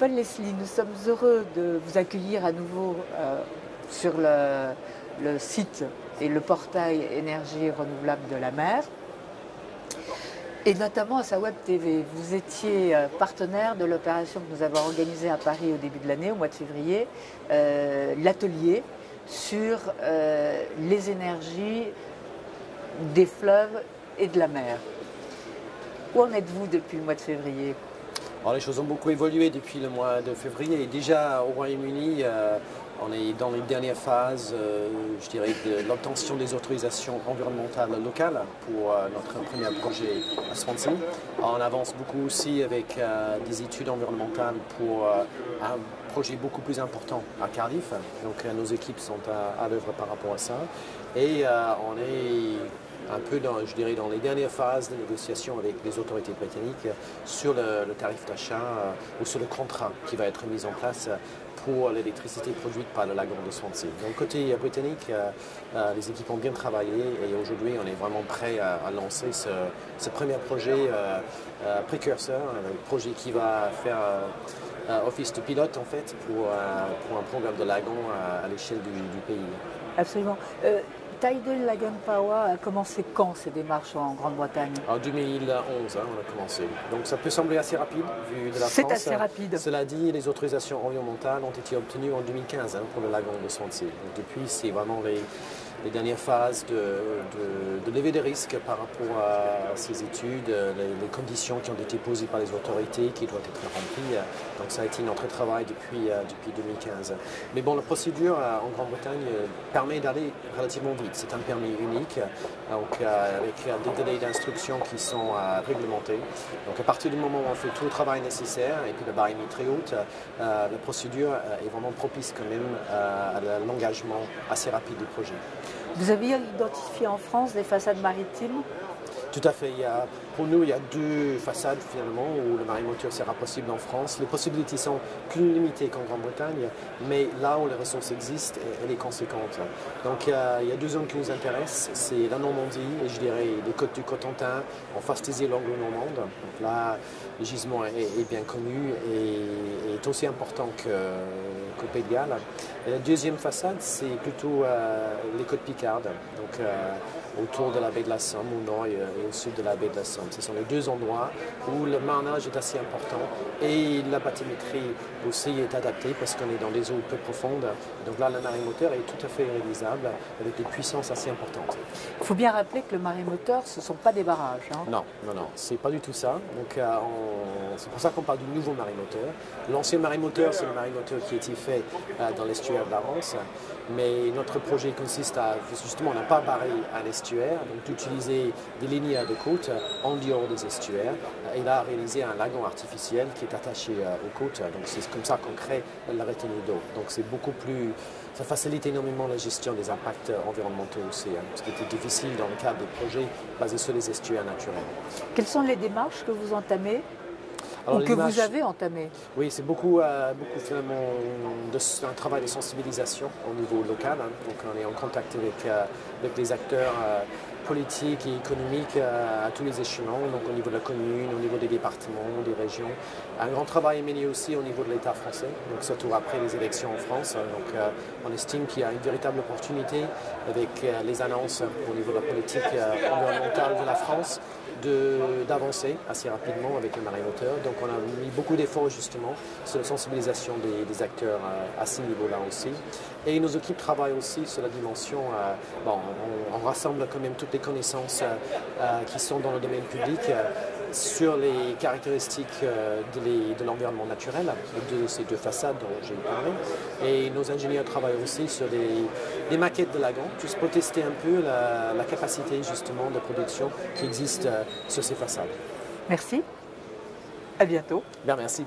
m'appelle Leslie. Nous sommes heureux de vous accueillir à nouveau euh, sur le, site et le portail énergie renouvelable de la mer. Et notamment à sa web TV. Vous étiez euh, partenaire de l'opération que nous avons organisée à Paris au début de l'année, au mois de février, euh, l'atelier sur les énergies des fleuves et de la mer. Où en êtes-vous depuis le mois de février? Alors, les choses ont beaucoup évolué depuis le mois de février. déjà au Royaume-Uni, euh, on est dans les dernières phases, euh, je dirais, de l'obtention des autorisations environnementales locales pour euh, notre premier projet à Swansea. On avance beaucoup aussi avec des études environnementales pour un projet beaucoup plus important à Cardiff. Donc nos équipes sont à, à l'œuvre par rapport à ça. Et on est un peu, dans, je dirais, dans les dernières phases de négociation avec les autorités britanniques sur le, tarif d'achat euh, ou sur le contrat qui va être mis en place pour l'électricité produite par le lagon de Swansea. Donc côté britannique, euh, euh, les équipes ont bien travaillé et aujourd'hui on est vraiment prêt à, lancer ce, premier projet précurseur, un projet qui va faire office de pilote en fait pour, pour un programme de lagon à, l'échelle du, pays. Absolument. Tidal Lagoon Power a commencé quand ces démarches en Grande-Bretagne? En 2011, hein, on a commencé. Donc ça peut sembler assez rapide vu de la France. C'est assez rapide. Cela dit, les autorisations environnementales ont été obtenues en 2015 hein, pour le lagon de Swansea. depuis, c'est vraiment les, les dernières phases de, de, levée des risques par rapport à ces études, les, conditions qui ont été posées par les autorités qui doivent être remplies. Donc ça a été notre travail depuis, euh, depuis 2015. Mais bon, la procédure euh, en Grande-Bretagne euh, permet d'aller relativement vite. C'est un permis unique, donc avec des délais d'instruction qui sont réglementés. Donc à partir du moment où on fait tout le travail nécessaire et puis la barre est très haute, la procédure est vraiment propice quand même à l'engagement assez rapide du projet. Vous avez identifié en France des façades maritimes? Tout à fait. Il y a, pour nous, il y a deux façades finalement où le marimoteur sera possible en France. Les possibilités sont plus limitées qu'en Grande-Bretagne, mais là où les ressources existent, elle est conséquente. Donc il y a, deux zones qui nous intéressent. C'est la Normandie et je dirais les côtes du Cotentin en face des îles anglo-normandes. Là, le gisement est, bien connu et est aussi important que, qu'au Pays de Galles. Et la deuxième façade, c'est plutôt euh, les côtes picardes. Donc euh, autour de la baie de la Somme, au nord et, au sud de la baie de la Somme. Ce sont les deux endroits où le marnage est assez important et la bathymétrie aussi est adaptée parce qu'on est dans des eaux peu profondes. Donc là, le marémoteur est tout à fait réalisable avec des puissances assez importantes. Il faut bien rappeler que le marémoteur, ce ne sont pas des barrages. Hein. Non, non, non, c'est pas du tout ça. Donc euh, c'est pour ça qu'on parle du nouveau marémoteur. L'ancien marémoteur, c'est le marémoteur qui a été fait dans l'estuaire de la Rance. Mais notre projet consiste à, justement, on n'a pas barré à l'estuaire, donc d'utiliser des lignes de côte en dehors des estuaires. Et là, réaliser un lagon artificiel qui est attaché euh, aux côtes. Donc c'est comme ça qu'on crée la retenue d'eau. Donc c'est beaucoup plus, ça facilite énormément la gestion des impacts environnementaux aussi, hein, ce qui était difficile dans le cadre des projets basés sur les estuaires naturels. Quelles sont les démarches que vous entamez ou que vous avez entamé Oui, c'est beaucoup, euh, beaucoup finalement de, un travail de sensibilisation au niveau local. Hein. Donc on est en contact avec, euh, avec les acteurs euh, politiques et économiques à tous les échelons, donc au niveau de la commune, au niveau des départements, des régions. Un grand travail est mené aussi au niveau de l'État français, donc surtout après les élections en France. Donc on estime qu'il y a une véritable opportunité avec les annonces au niveau de la politique environnementale de la France d'avancer assez rapidement avec le moteur. Donc on a mis beaucoup d'efforts justement sur la sensibilisation des, acteurs à, ce niveau-là aussi. Et nos équipes travaillent aussi sur la dimension, euh, bon, on, rassemble quand même toutes les connaissances euh, euh, qui sont dans le domaine public sur les caractéristiques de l'environnement naturel de ces deux façades dont j'ai parlé. Et nos ingénieurs travaillent aussi sur des, maquettes de lagon, juste pour tester un peu la, la capacité justement de production qui existe sur ces façades. Merci. À bientôt. Bien, merci.